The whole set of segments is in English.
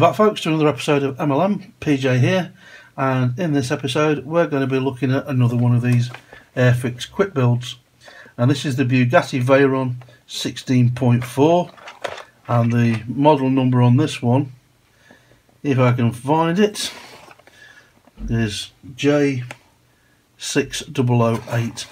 Welcome back folks to another episode of MLM, PJ here. And in this episode we're going to be looking at another one of these Airfix quick builds. And this is the Bugatti Veyron 16.4 and the model number on this one if I can find it is J6008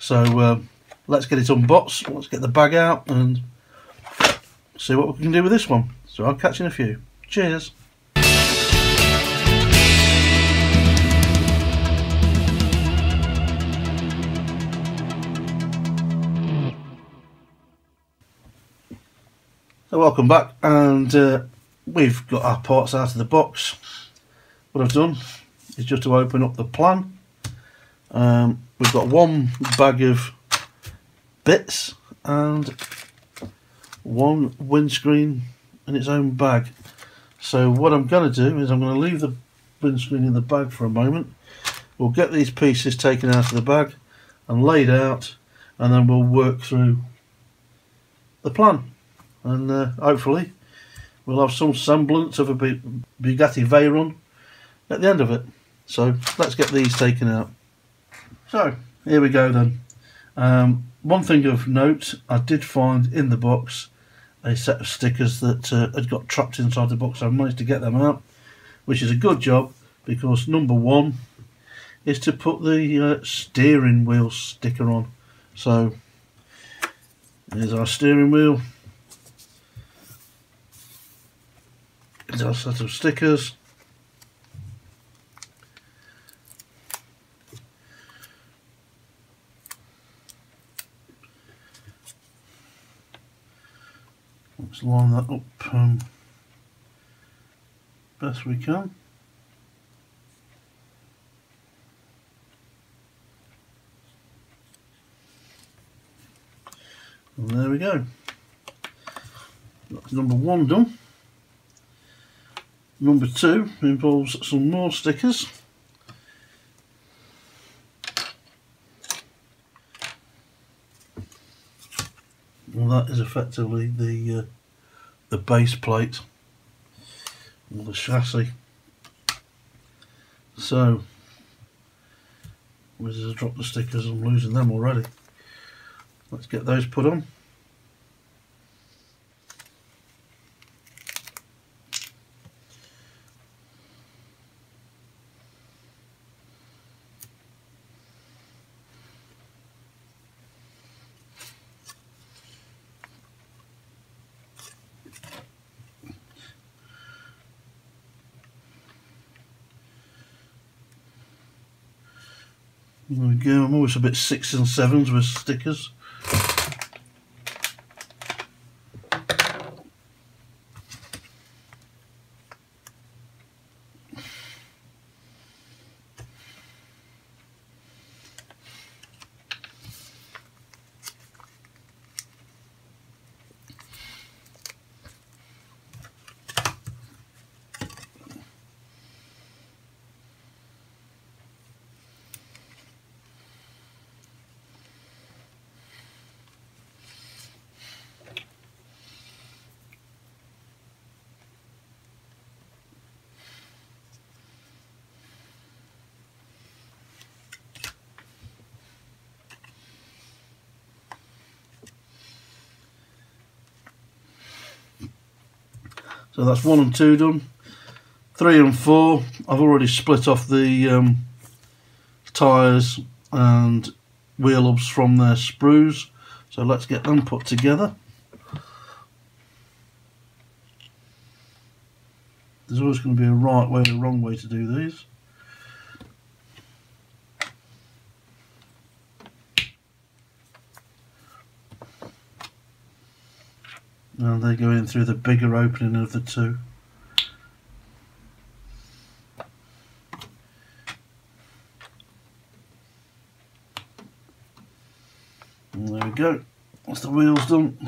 so uh, let's get it unboxed let's get the bag out and see what we can do with this one so I'll catch you in a few cheers So welcome back and uh, we've got our parts out of the box. What I've done is just to open up the plan. Um, we've got one bag of bits and one windscreen in its own bag. So what I'm going to do is I'm going to leave the windscreen in the bag for a moment. We'll get these pieces taken out of the bag and laid out and then we'll work through the plan and uh, hopefully we'll have some semblance of a Bugatti Veyron at the end of it. So let's get these taken out. So here we go then. Um, one thing of note, I did find in the box a set of stickers that uh, had got trapped inside the box. I managed to get them out, which is a good job because number one is to put the uh, steering wheel sticker on. So there's our steering wheel There's our set of stickers. Let's line that up um, best we can. And there we go. That's number one done. Number two involves some more stickers. Well, that is effectively the uh, the base plate or the chassis. So, we just drop the stickers, I'm losing them already. Let's get those put on. Go, I'm always a bit six and sevens with stickers. So that's one and two done. Three and four, I've already split off the um, tyres and wheel hubs from their sprues. So let's get them put together. There's always going to be a right way and a wrong way to do these. And they go in through the bigger opening of the two. And there we go. That's the wheels done.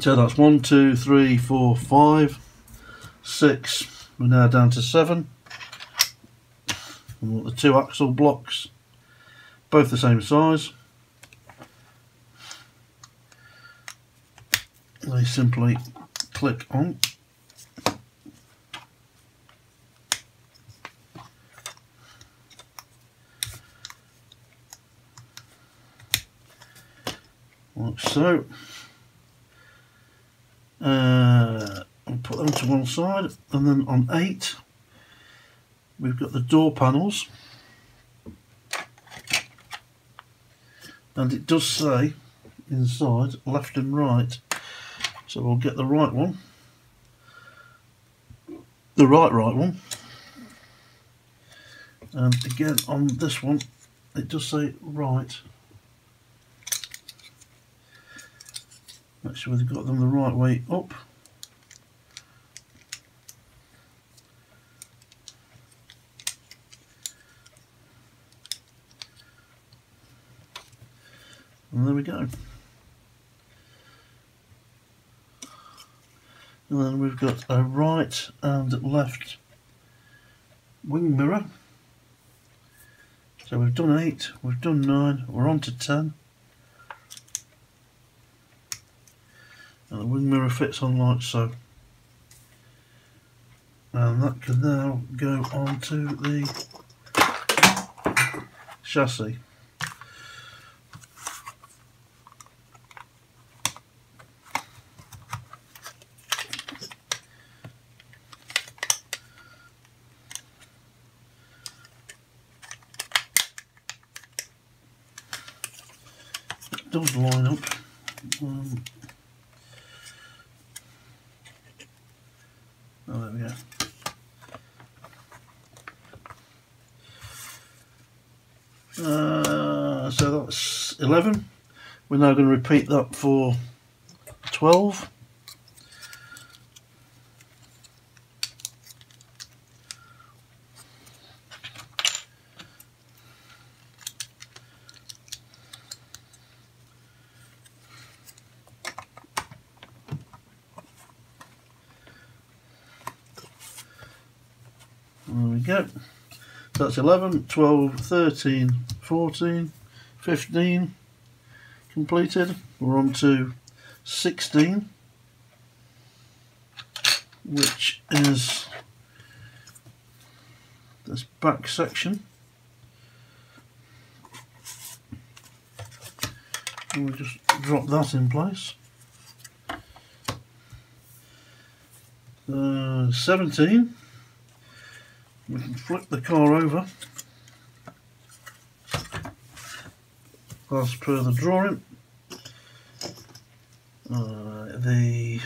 So that's one, two, three, four, five, six. We're now down to seven. And the two axle blocks both the same size. They simply click on. Like so. Uh, I'll put them to one side and then on 8 we've got the door panels and it does say inside left and right. So we'll get the right one. The right right one. And again on this one it does say right. Make sure we've got them the right way up and there we go. And then we've got a right and left wing mirror. So we've done 8, we've done 9, we're on to 10 and the wing mirror fits on like so. And that can now go onto the chassis does line up. Um, oh, there we go. Uh, so that's 11. We're now going to repeat that for 12. There we go. So that's 11, 12, 13, 14, 15 completed. We're on to 16, which is this back section. And we'll just drop that in place. Uh, 17 we can flip the car over as per the drawing. Uh, the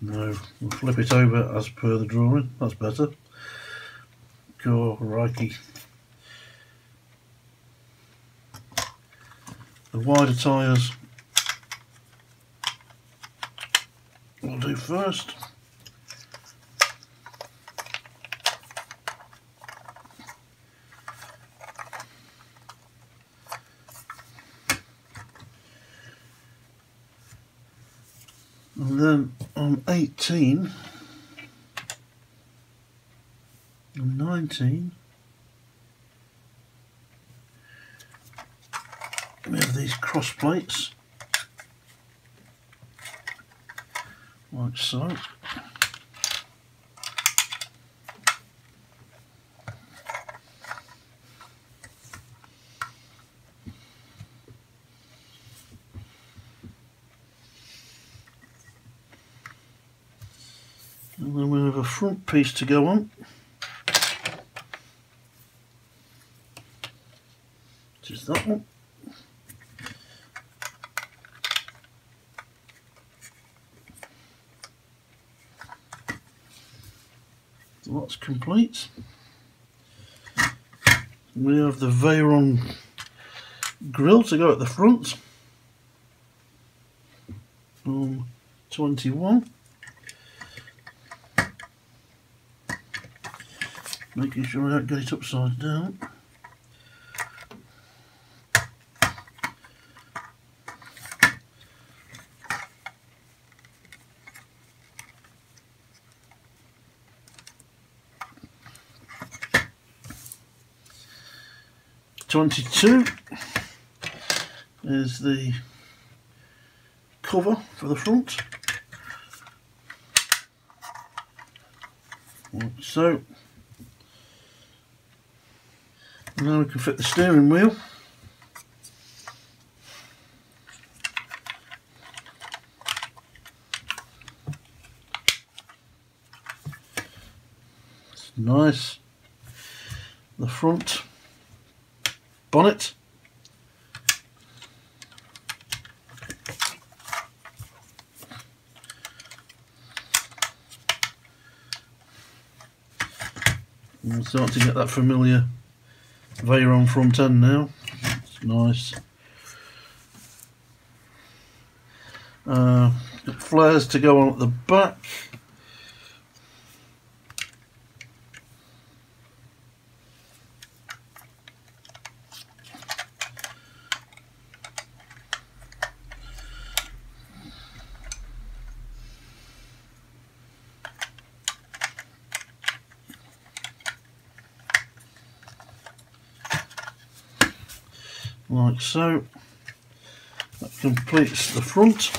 no, we'll flip it over as per the drawing. That's better. Go righty. The wider tyres we'll first. And then on 18 and 19 we have these cross plates so. And then we have a front piece to go on. Is that one. So that's complete. We have the Veyron grill to go at the front. Um, 21. Making sure I don't get it upside down. Twenty-two. is the cover for the front. Like so. Now we can fit the steering wheel. It's nice. The front bonnet. we'll start to get that familiar Veyron front end now. It's nice. Uh, flares to go on at the back. like so. That completes the front.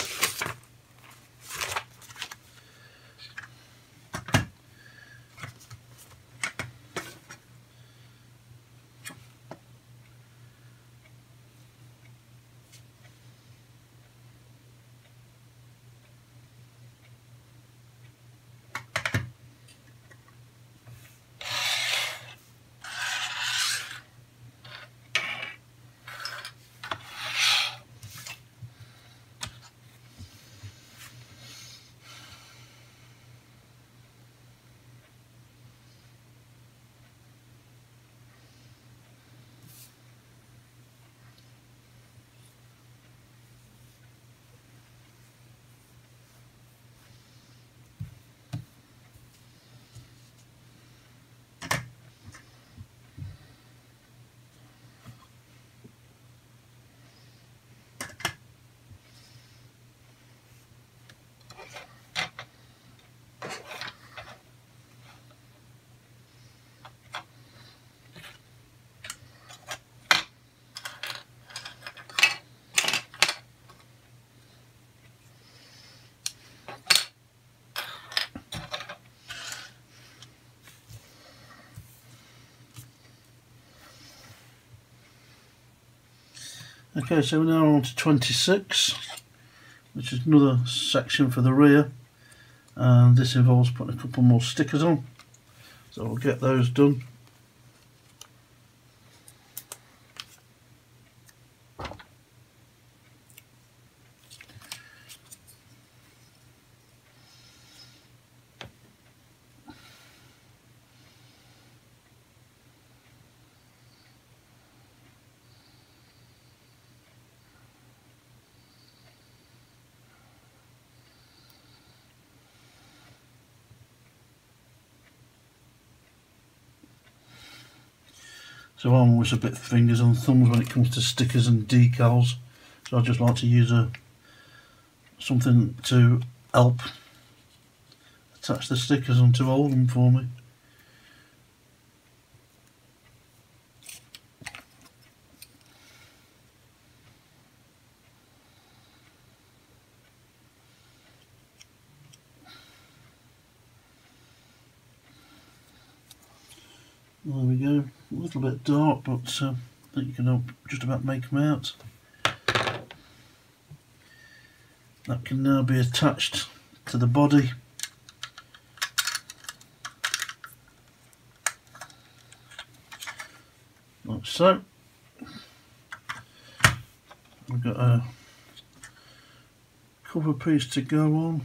Okay, so we're now on to 26, which is another section for the rear. And this involves putting a couple more stickers on. So we'll get those done. So I'm always a bit fingers and thumbs when it comes to stickers and decals. So I just like to use a something to help attach the stickers onto hold them for me. There we go, a little bit dark but uh, think you can just about make them out. That can now be attached to the body. Like so. We've got a cover piece to go on.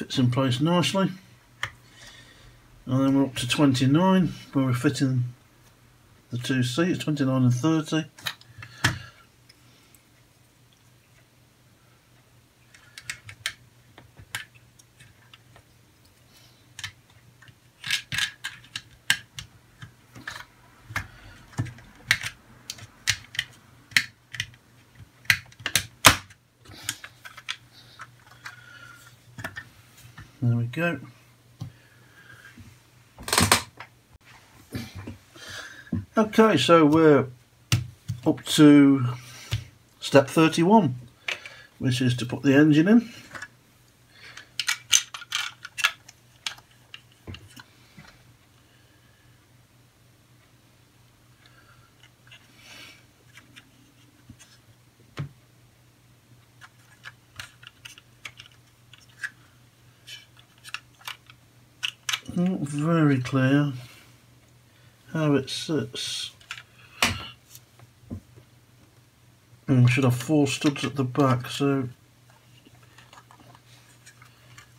Fits in place nicely. And then we're up to 29 where we're fitting the two seats 29 and 30 There we go. Okay, so we're up to step 31, which is to put the engine in. Not very clear how it sits. And should have four studs at the back, so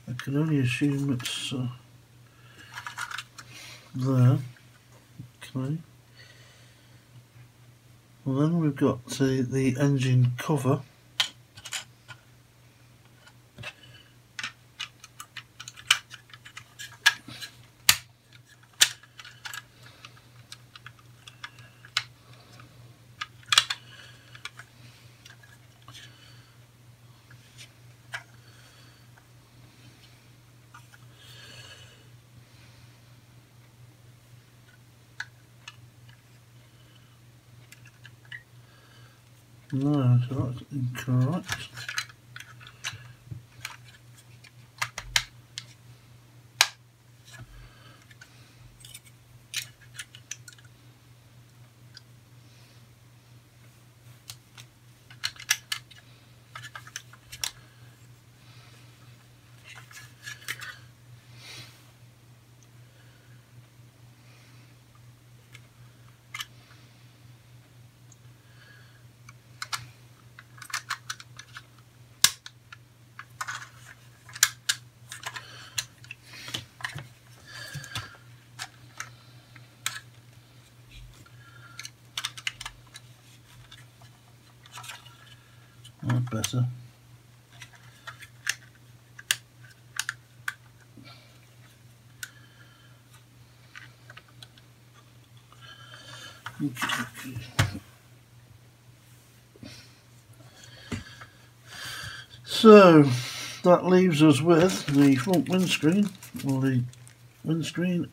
I can only assume it's uh, there. Okay. Well then we've got uh, the engine cover. No, that's incorrect. That's better. So that leaves us with the front windscreen, or the windscreen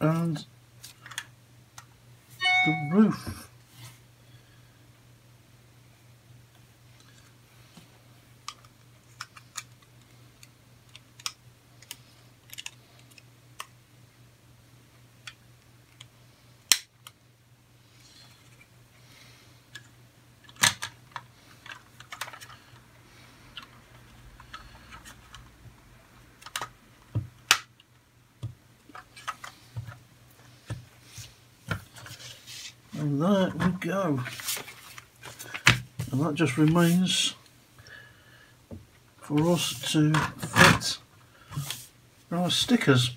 and the roof. And there we go. And that just remains for us to fit our stickers.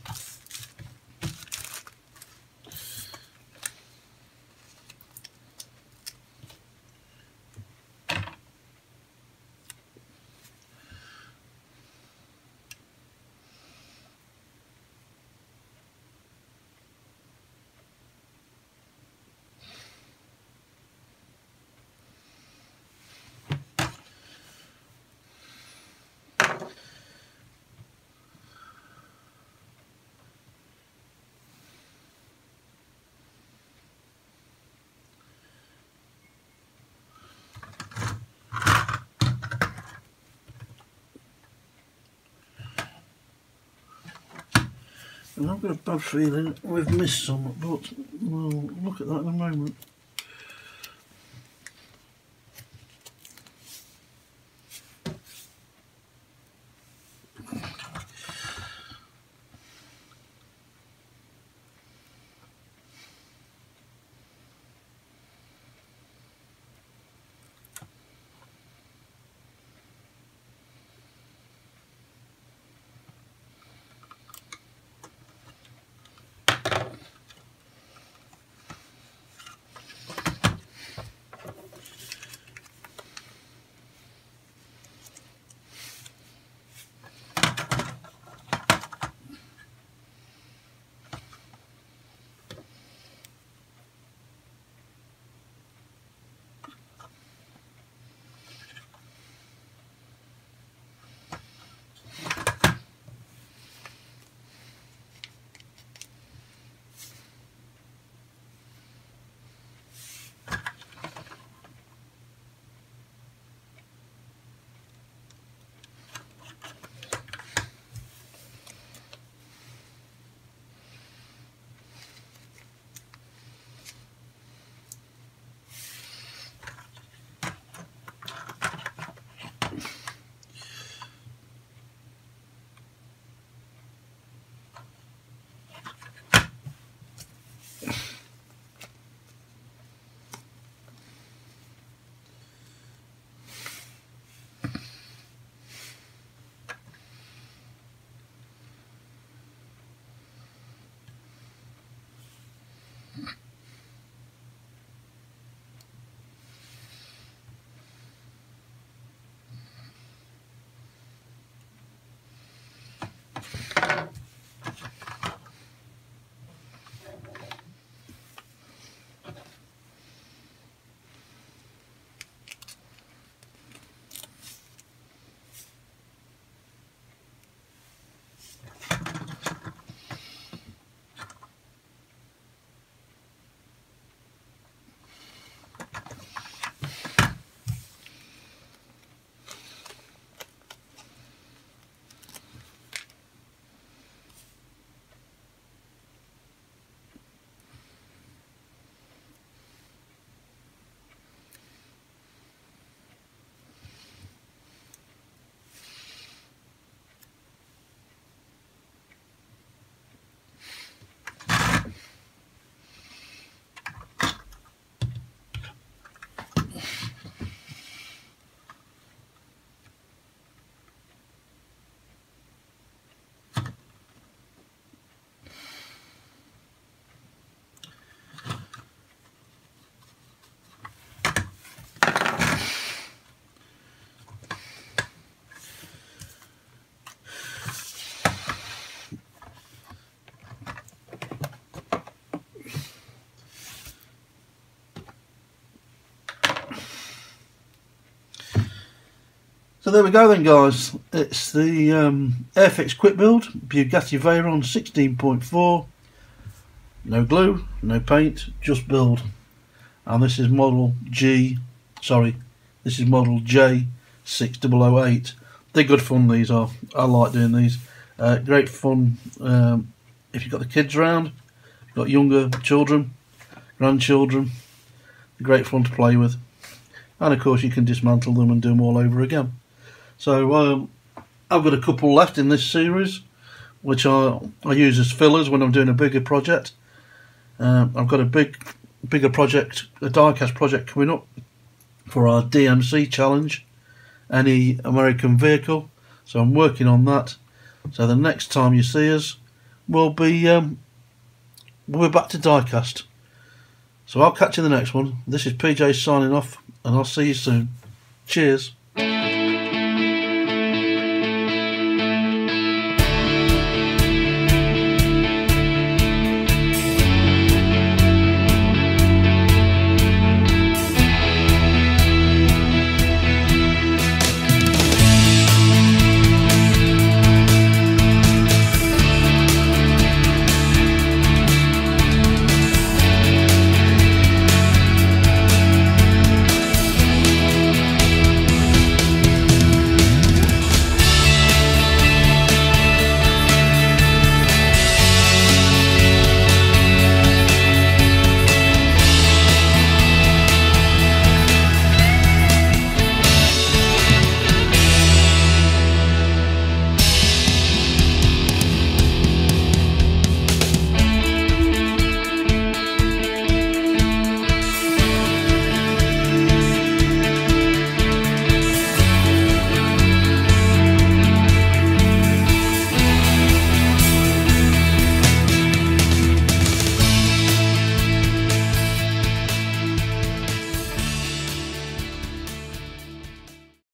And I've got a bad feeling we've missed some, but we'll look at that in a moment. So there we go then guys, it's the um, Airfix Quick Build Bugatti Veyron 16.4 no glue, no paint, just build. And this is model G, sorry, this is model J6008 they're good fun these are, I like doing these. Uh, great fun um, if you've got the kids around, you've got younger children, grandchildren, great fun to play with. And of course you can dismantle them and do them all over again so um, I've got a couple left in this series, which I, I use as fillers when I'm doing a bigger project. Uh, I've got a big, bigger project, a diecast project coming up for our DMC challenge, any American vehicle. So I'm working on that. So the next time you see us, we'll be um, we'll be back to diecast. So I'll catch you in the next one. This is PJ signing off, and I'll see you soon. Cheers.